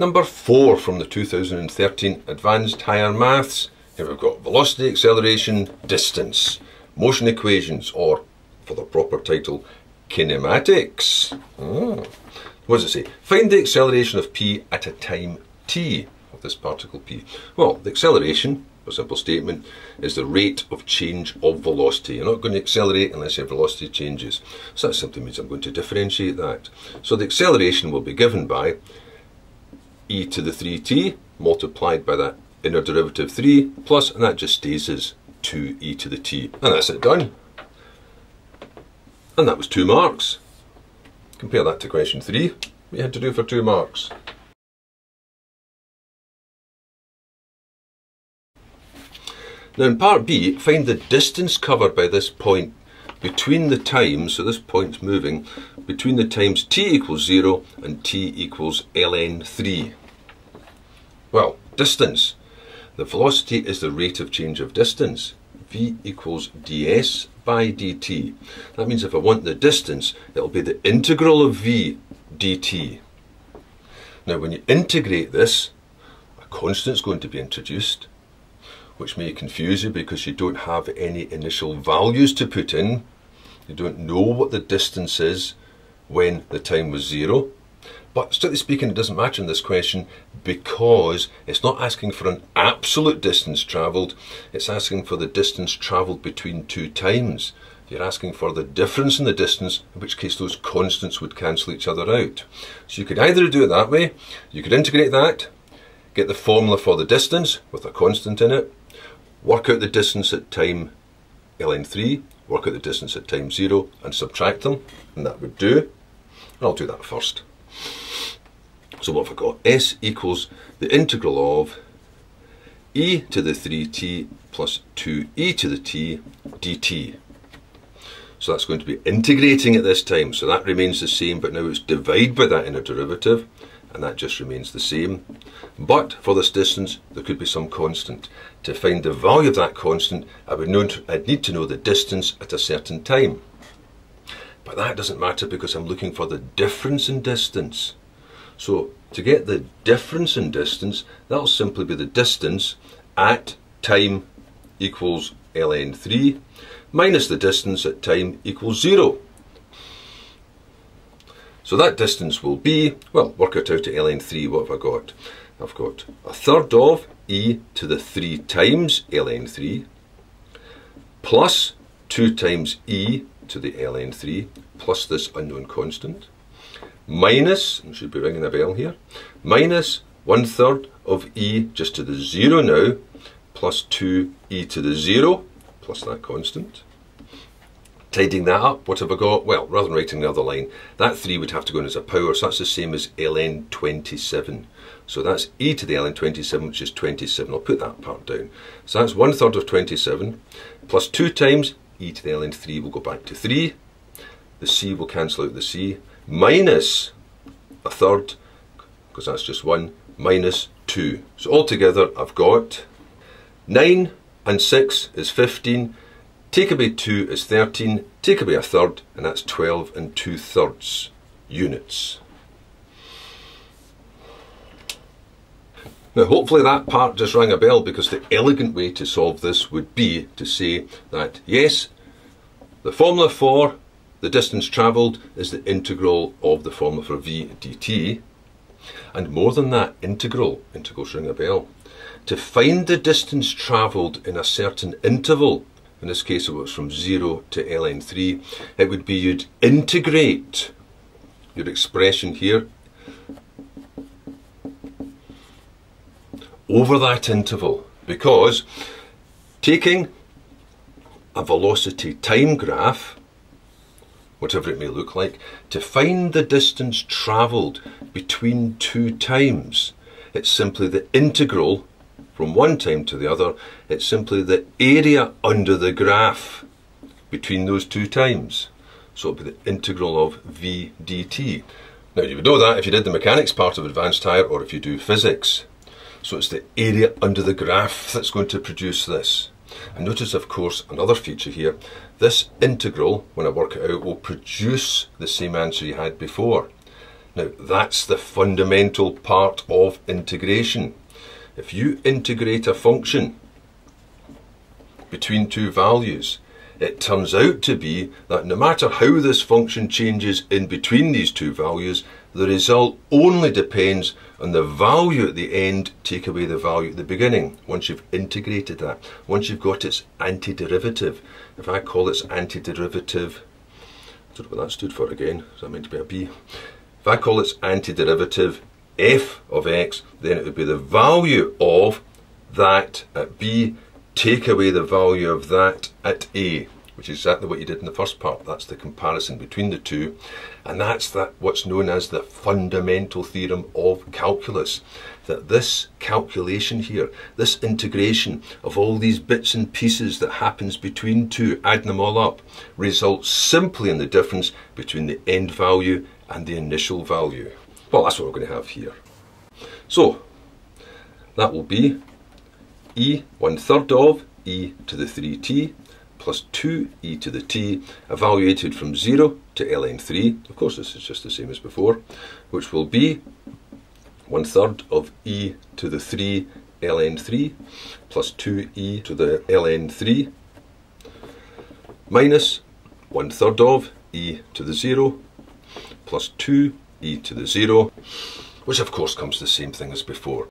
Number four from the 2013 Advanced Higher Maths. Here we've got velocity, acceleration, distance, motion equations, or for the proper title, kinematics. Ah. What does it say? Find the acceleration of p at a time t of this particle p. Well, the acceleration, a simple statement, is the rate of change of velocity. You're not going to accelerate unless your velocity changes. So that simply means I'm going to differentiate that. So the acceleration will be given by e to the 3t multiplied by that inner derivative 3 plus, and that just stays as 2e to the t. And that's it done. And that was two marks. Compare that to question 3. We had to do for two marks. Now in part B, find the distance covered by this point between the times, so this point's moving, between the times t equals 0 and t equals ln 3. Well, distance. The velocity is the rate of change of distance. v equals ds by dt. That means if I want the distance, it'll be the integral of v dt. Now when you integrate this, a constant is going to be introduced, which may confuse you because you don't have any initial values to put in. You don't know what the distance is when the time was zero. But strictly speaking, it doesn't matter in this question because it's not asking for an absolute distance travelled, it's asking for the distance travelled between two times. You're asking for the difference in the distance, in which case those constants would cancel each other out. So you could either do it that way, you could integrate that, get the formula for the distance with a constant in it, work out the distance at time ln3, work out the distance at time 0 and subtract them, and that would do. And I'll do that first. So what have I got? S equals the integral of e to the 3t plus 2e to the t dt. So that's going to be integrating at this time. So that remains the same, but now it's divided by that inner derivative, and that just remains the same. But for this distance, there could be some constant. To find the value of that constant, I would know, I'd need to know the distance at a certain time. But that doesn't matter because I'm looking for the difference in distance. So to get the difference in distance, that'll simply be the distance at time equals ln3 minus the distance at time equals 0. So that distance will be, well, work it out to ln3, what have I got? I've got a third of e to the 3 times ln3 plus 2 times e to the ln3 plus this unknown constant minus, should be ringing a bell here, minus one third of e just to the zero now, plus 2e to the zero, plus that constant. Tidying that up, what have I got? Well, rather than writing the other line, that 3 would have to go in as a power, so that's the same as ln 27. So that's e to the ln 27, which is 27. I'll put that part down. So that's one third of 27, plus 2 times e to the ln 3 will go back to 3. The c will cancel out the c, minus a third, because that's just 1, minus 2. So altogether I've got 9 and 6 is 15, take away 2 is 13, take away a third, and that's 12 and 2 thirds units. Now hopefully that part just rang a bell because the elegant way to solve this would be to say that yes, the formula for the distance travelled is the integral of the formula for v dt. And more than that, integral, integrals ring a bell. To find the distance travelled in a certain interval, in this case it was from 0 to ln3, it would be you'd integrate your expression here over that interval because taking a velocity time graph whatever it may look like, to find the distance travelled between two times. It's simply the integral from one time to the other. It's simply the area under the graph between those two times. So it'll be the integral of v dt. Now you would know that if you did the mechanics part of advanced higher or if you do physics. So it's the area under the graph that's going to produce this. And notice of course another feature here, this integral, when I work it out, will produce the same answer you had before. Now that's the fundamental part of integration. If you integrate a function between two values, it turns out to be that no matter how this function changes in between these two values, the result only depends on the value at the end, take away the value at the beginning, once you've integrated that, once you've got its antiderivative. If I call its antiderivative, I don't know what that stood for again, is that meant to be a B? If I call its antiderivative f of x, then it would be the value of that at b, take away the value of that at a which is exactly what you did in the first part. That's the comparison between the two. And that's that what's known as the fundamental theorem of calculus. That this calculation here, this integration of all these bits and pieces that happens between two, adding them all up, results simply in the difference between the end value and the initial value. Well, that's what we're going to have here. So, that will be e one third of e to the 3t plus 2e to the t, evaluated from 0 to ln3. Of course, this is just the same as before, which will be 1 third of e to the 3 ln3 plus 2e to the ln3 minus 1 third of e to the 0 plus 2e to the 0, which of course comes the same thing as before.